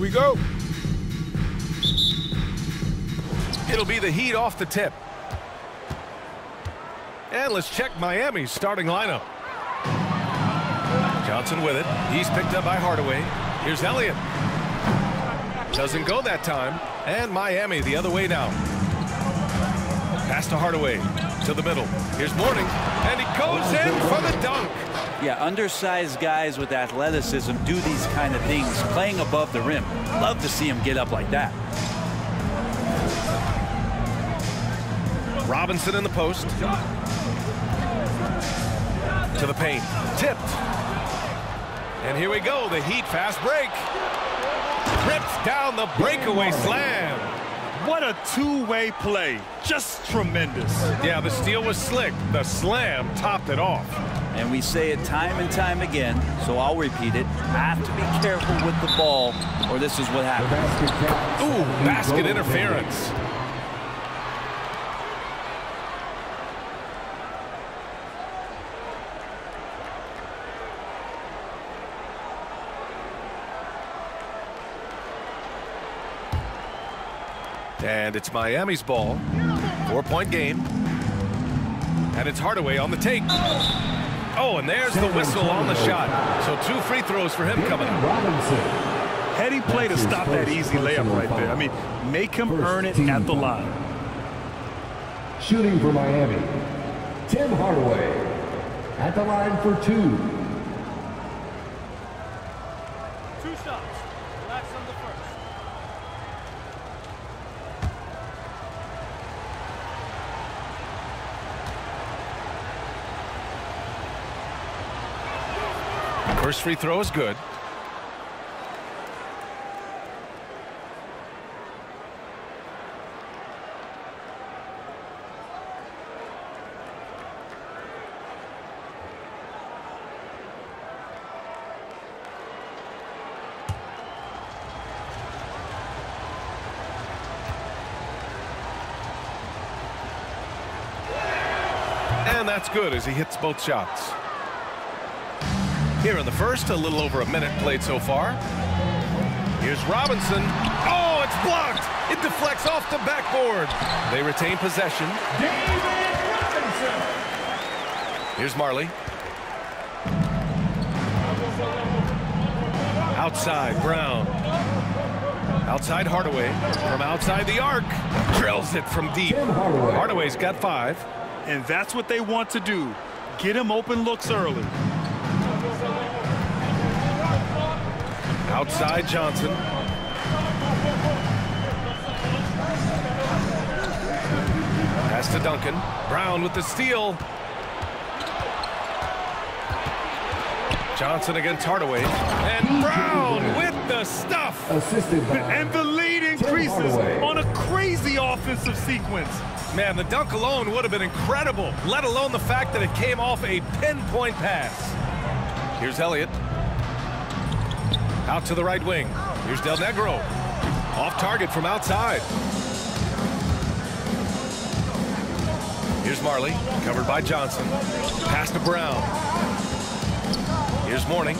We go. It'll be the Heat off the tip. And let's check Miami's starting lineup. Johnson with it. He's picked up by Hardaway. Here's Elliott. Doesn't go that time. And Miami the other way now. Pass to Hardaway. To the middle. Here's Mourning. And he goes in for the dunk. Yeah, undersized guys with athleticism do these kind of things, playing above the rim. Love to see him get up like that. Robinson in the post. To the paint. Tipped. And here we go. The Heat fast break. Rips down the breakaway slam. What a two-way play. Just tremendous. Yeah, the steal was slick. The slam topped it off. And we say it time and time again, so I'll repeat it. Have to be careful with the ball, or this is what happens. Ooh, basket interference. And it's Miami's ball. Four-point game. And it's Hardaway on the take. Oh, and there's the whistle on the shot. So two free throws for him coming up. Heady play to stop that easy layup right there. I mean, make him earn it at the line. Shooting for Miami, Tim Hardaway. At the line for two. Two shots. Relax on the first. First free throw is good. And that's good as he hits both shots. Here in the first, a little over a minute played so far. Here's Robinson. Oh, it's blocked. It deflects off the backboard. They retain possession. David Robinson. Here's Majerle. Outside, Brown. Outside Hardaway. From outside the arc. Drills it from deep. Hardaway. Hardaway's got five. And that's what they want to do. Get him open looks early. Outside Johnson. Pass to Duncan. Brown with the steal. Johnson against Hardaway. And Brown with the stuff. Assisted by And the lead increases Hardaway. on a crazy offensive sequence. Man, the dunk alone would have been incredible, let alone the fact that it came off a pinpoint pass. Here's Elliott. Out to the right wing. Here's Del Negro. Off target from outside. Here's Majerle, covered by Johnson. Pass to Brown. Here's Mourning.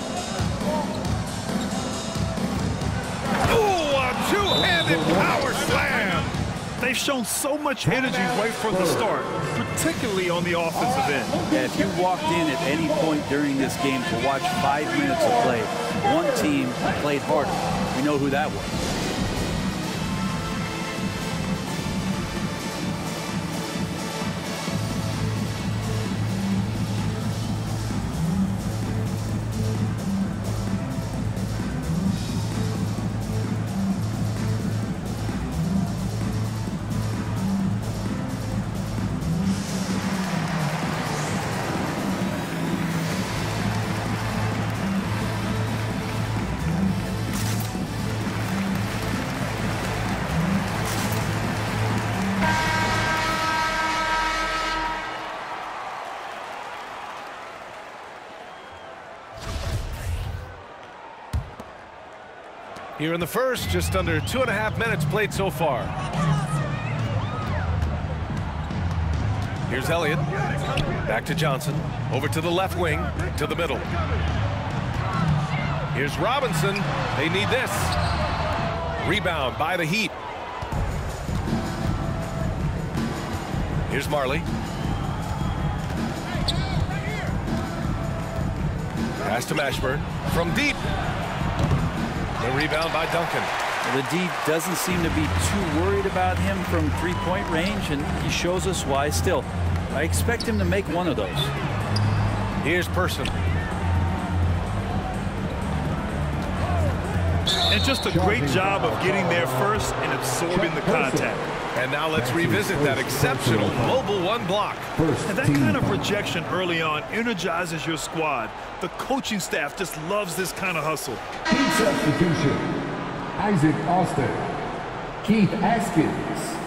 Ooh, a two-handed power slam. They've shown so much energy right from the start, particularly on the offensive end. Yeah, if you walked in at any point during this game to watch five minutes of play, one team played harder. We know who that was. Here in the first, just under two and a half minutes played so far. Here's Elliott. Back to Johnson. Over to the left wing. To the middle. Here's Robinson. They need this. Rebound by the Heat. Here's Majerle. Pass to Mashburn from deep. The rebound by Duncan. The D doesn't seem to be too worried about him from three-point range, and he shows us why still. I expect him to make one of those. Here's Person. And just a great job of getting there first and absorbing the contact. And now let's revisit that exceptional mobile one block. And that kind of projection early on energizes your squad. The coaching staff just loves this kind of hustle. Team substitution. Isaac Austin. Keith Askins.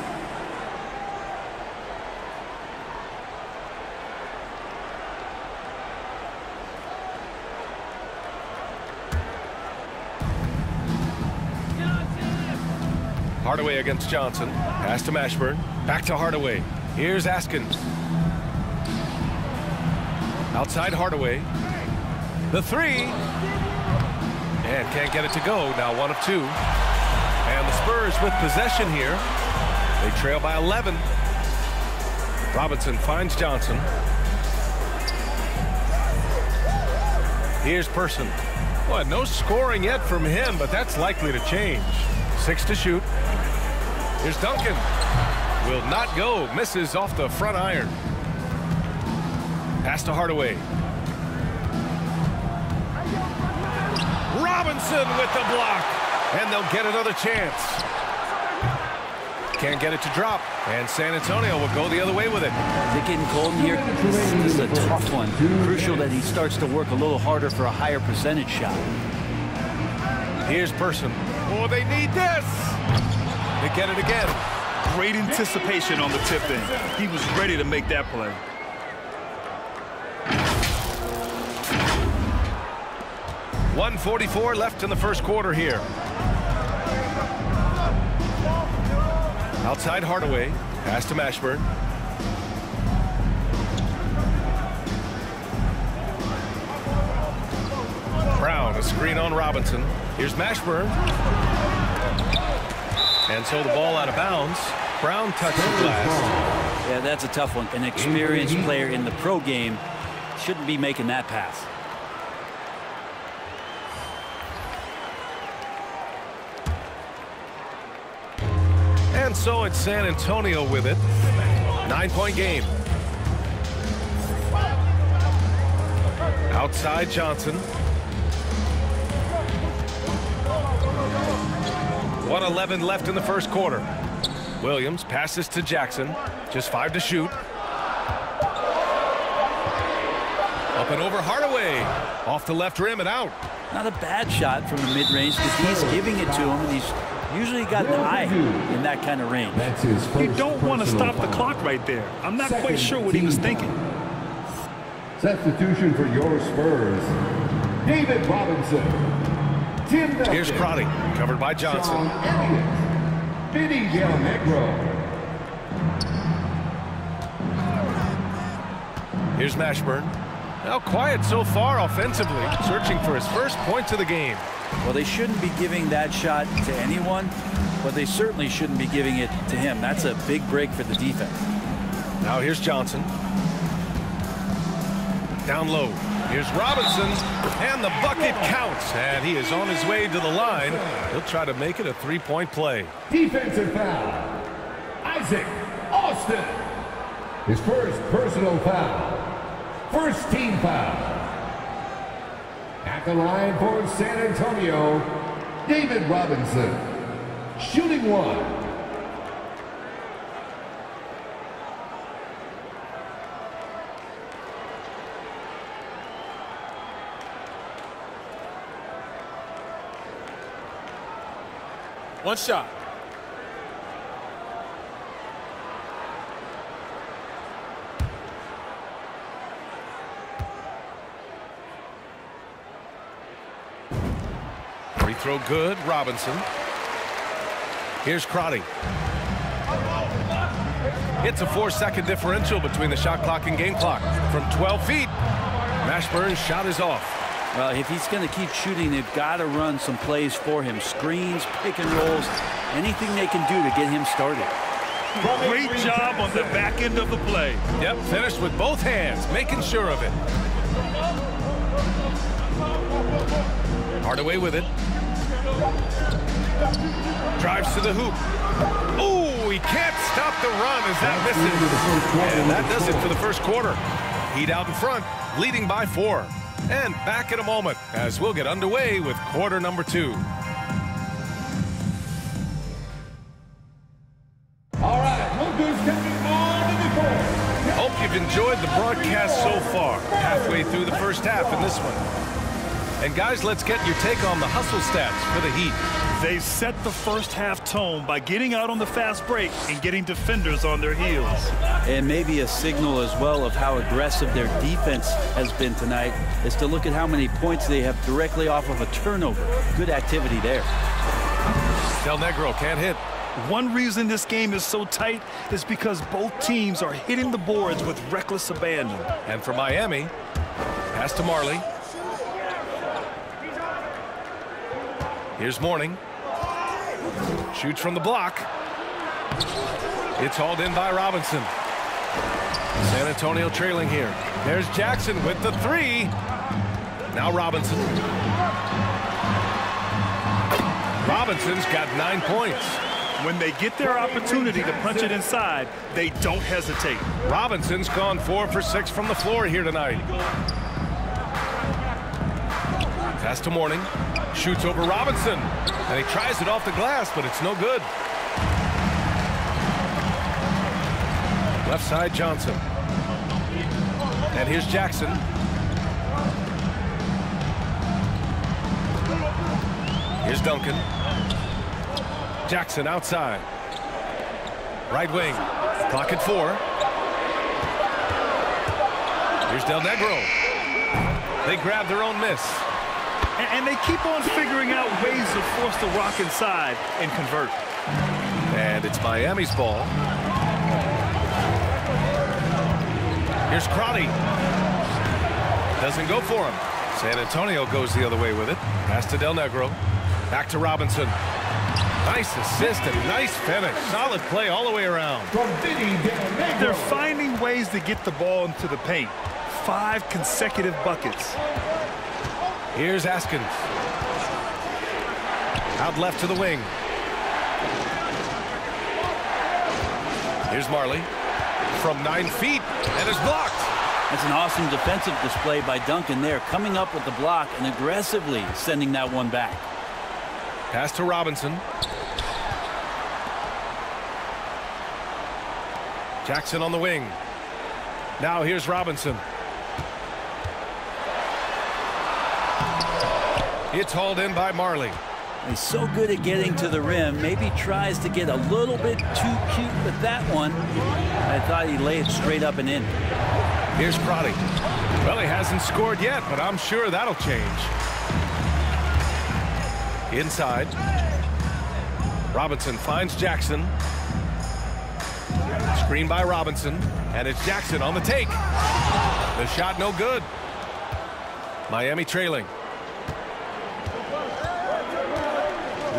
Hardaway against Johnson. Pass to Mashburn. Back to Hardaway. Here's Askins. Outside Hardaway. The three. And can't get it to go. Now one of two. And the Spurs with possession here. They trail by 11. Robinson finds Johnson. Here's Person. Boy, no scoring yet from him, but that's likely to change. Six to shoot. Here's Duncan. Will not go. Misses off the front iron. Pass to Hardaway. Robinson with the block. And they'll get another chance. Can't get it to drop. And San Antonio will go the other way with it. it getting cold in here? This is a tough one. Crucial that he starts to work a little harder for a higher percentage shot. Here's Person. Oh, they need this. They get it again. Great anticipation on the tip in. He was ready to make that play. One forty-four left in the first quarter here. Outside Hardaway. Pass to Mashburn. Brown, a screen on Robinson. Here's Mashburn. And so the ball out of bounds. Brown touches glass. Yeah, that's a tough one. An experienced player in the pro game shouldn't be making that pass. And so it's San Antonio with it. Nine-point game. Outside Johnson. 111 left in the first quarter. Williams passes to Jackson. Just five to shoot. Up and over Hardaway. Off the left rim and out. Not a bad shot from the mid-range because he's giving it to him, and he's usually got an eye in that kind of range. That's his first You don't want to stop the clock right there. I'm not Second quite sure what he was thinking. Substitution for your Spurs. David Robinson. Tim Duncan. Here's Crotty. Covered by Johnson. Vinny Negro. Here's Mashburn. Now quiet so far offensively. Searching for his first points of the game. Well, they shouldn't be giving that shot to anyone, but they certainly shouldn't be giving it to him. That's a big break for the defense. Now here's Johnson. Down low. Here's Robinson. And the bucket counts. And he is on his way to the line. He'll try to make it a three-point play. Defensive foul. Isaac Austin. His first personal foul. First team foul. At the line for San Antonio, David Robinson. Shooting one. One shot. Free throw good. Robinson. Here's Crotty. It's a four-second differential between the shot clock and game clock. From 12 feet, Mashburn's shot is off. Well, if he's going to keep shooting, they've got to run some plays for him. Screens, pick and rolls, anything they can do to get him started. Great job on the back end of the play. Yep, finished with both hands, making sure of it. Hardaway with it. Drives to the hoop. Oh, he can't stop the run as that misses. And that does it for the first quarter. Heat out in front, leading by four. And back in a moment as we'll get underway with quarter number two. All right, coming on to the court. Hope you've enjoyed the broadcast so far. Halfway through the first half in this one. And guys, let's get your take on the hustle stats for the Heat. They set the first half tone by getting out on the fast break and getting defenders on their heels. And maybe a signal as well of how aggressive their defense has been tonight is to look at how many points they have directly off of a turnover. Good activity there. Del Negro can't hit. One reason this game is so tight is because both teams are hitting the boards with reckless abandon. And for Miami, pass to Majerle. Here's Mourning. Shoots from the block. It's hauled in by Robinson. San Antonio trailing here. There's Jackson with the three. Now Robinson. Robinson's got nine points. When they get their opportunity to punch it inside, they don't hesitate. Robinson's gone four for six from the floor here tonight. Pass to Mourning. Shoots over Robinson. And he tries it off the glass, but it's no good. Left side, Johnson. And here's Jackson. Here's Duncan. Jackson outside. Right wing. Clock at four. Here's Del Negro. They grab their own miss. And, and they keep on figuring out ways to force the rock inside and convert. And it's Miami's ball. Here's Crotty. Doesn't go for him. San Antonio goes the other way with it. Pass to Del Negro. Back to Robinson. Nice assist and nice finish. Solid play all the way around. From Vinny Del Negro. They're finding ways to get the ball into the paint. Five consecutive buckets. Here's Askins. Out left to the wing. Here's Majerle. From nine feet and is blocked. That's an awesome defensive display by Duncan there, coming up with the block and aggressively sending that one back. Pass to Robinson. Jackson on the wing. Now here's Robinson. It's hauled in by Majerle. He's so good at getting to the rim. Maybe tries to get a little bit too cute with that one. I thought he laid it straight up and in. Here's Crotty. Well, he hasn't scored yet, but I'm sure that'll change. Inside. Robinson finds Jackson. Screen by Robinson. And it's Jackson on the take. The shot no good. Miami trailing.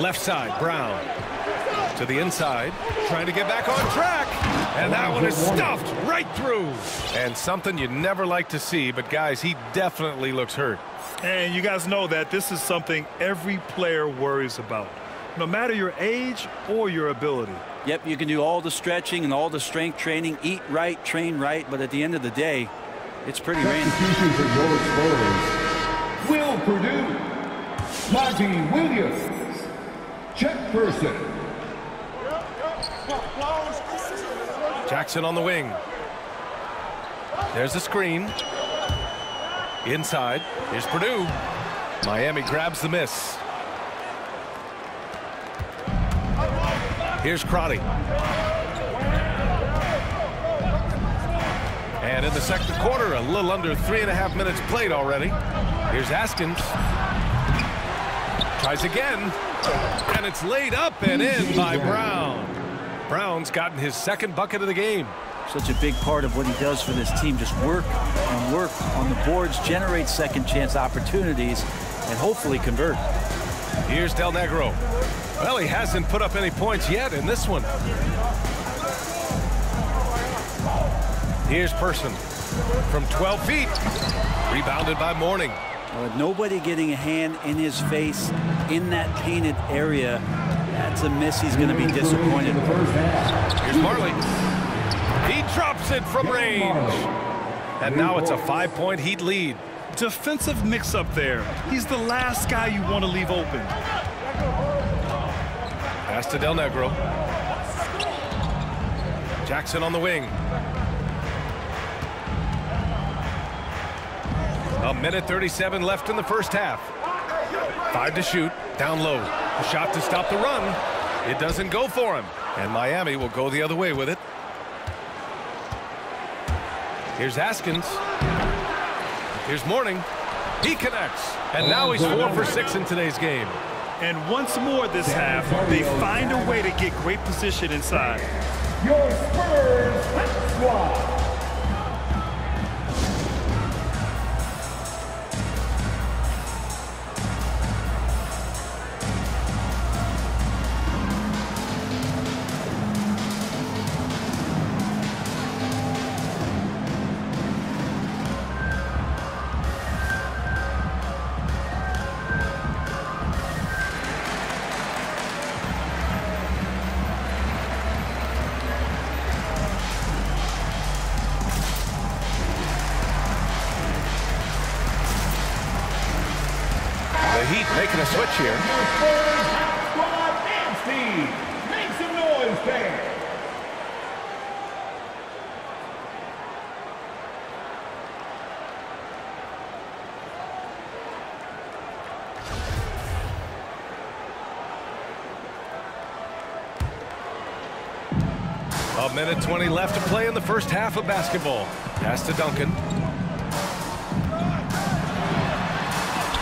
Left side, Brown. To the inside, trying to get back on track. And that one is stuffed right through. And something you'd never like to see, but guys, he definitely looks hurt. And you guys know that this is something every player worries about, no matter your age or your ability. Yep, you can do all the stretching and all the strength training, eat right, train right, but at the end of the day, it's pretty random. Substitution for. Will Perdue. Monty Williams. Jackson on the wing. There's the screen. Inside. is Perdue. Miami grabs the miss. Here's Crotty. And in the second quarter, a little under three and a half minutes played already. Here's Askins. Tries again. And it's laid up and in by Brown. Brown's gotten his second bucket of the game. such a big part of what he does for this team. Just work and work on the boards, generate second chance opportunities, and hopefully convert. Here's Del Negro. Well, he hasn't put up any points yet in this one. Here's Person from 12 feet. Rebounded by Mourning. With nobody getting a hand in his face in that painted area, that's a miss. He's going to be disappointed. Here's Majerle. He drops it from range. And now it's a five-point Heat lead. Defensive mix-up there. He's the last guy you want to leave open. Pass to Del Negro. Jackson on the wing. A minute 37 left in the first half. Five to shoot, down low. A shot to stop the run. It doesn't go for him. And Miami will go the other way with it. Here's Askins. Here's Mourning. He connects. And now he's four for six in today's game. And once more this half, they find a way to get great position inside. Your Spurs squad. A minute 20 left to play in the first half of basketball. Pass to Duncan.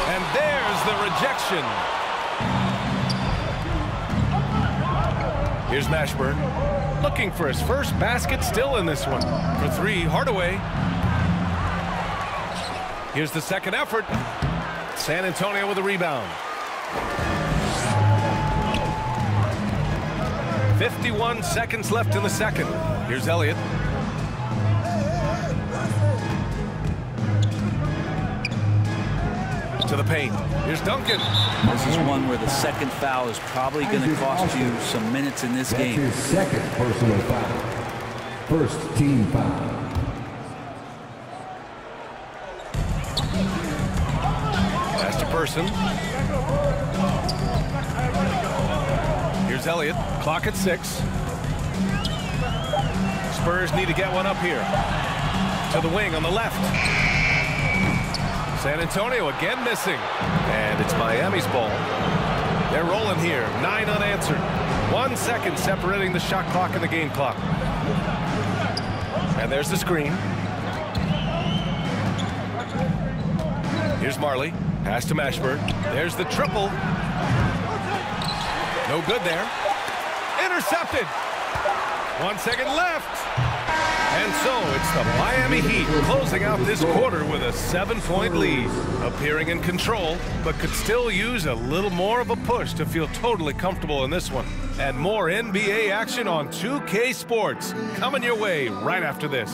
And there's the rejection. Here's Mashburn. Looking for his first basket still in this one. For three, Hardaway. Here's the second effort. San Antonio with a rebound. 51 seconds left in the second. Here's Elliott. To the paint. Here's Duncan. This is one where the second foul is probably going to cost you some minutes in this That's game. his second personal foul. First team foul. Pass to Person. Here's Elliott. Clock at six. Spurs need to get one up here. To the wing on the left. San Antonio again missing. And it's Miami's ball. They're rolling here. Nine unanswered. One second separating the shot clock and the game clock. And there's the screen. Here's Majerle. Pass to Mashburn. There's the triple. No good there. Intercepted. One second left. And so it's the Miami Heat closing out this quarter with a seven-point lead. Appearing in control, but could still use a little more of a push to feel totally comfortable in this one. And more NBA action on 2K Sports coming your way right after this.